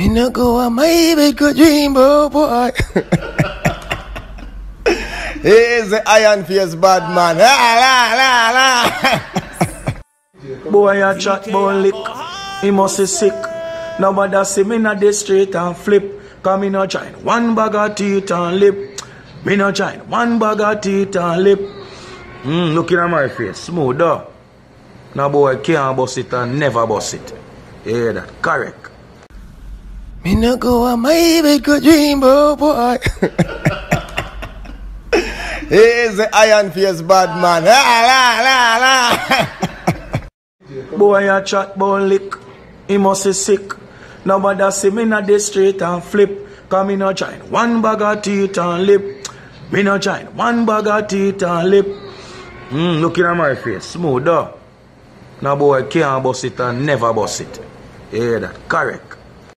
Me no go on my bed go dream, bro, boy. He's the iron face bad man. La, la, la, la. Boy, a chat boy lick. He must be sick. Nobody see me na the street and flip. Come in a join one bag of teeth and lip. Me no join one bag of teeth and lip. Hmm, looking at my face, smooth though. Now boy can't bust it and never bust it. Hear that? Correct. Me no go on my bed go dream, bro, boy. He's the iron face bad man. La, la, la, la. Boy, a chat boy lick. He must be sick. Nobody see me na the street and flip. Come in a join one bag of teeth and lip. Me no join one bag of teeth and lip. Hmm, looking at my face, smooth though. Now boy can't bust it and never bust it. Hear that? Correct.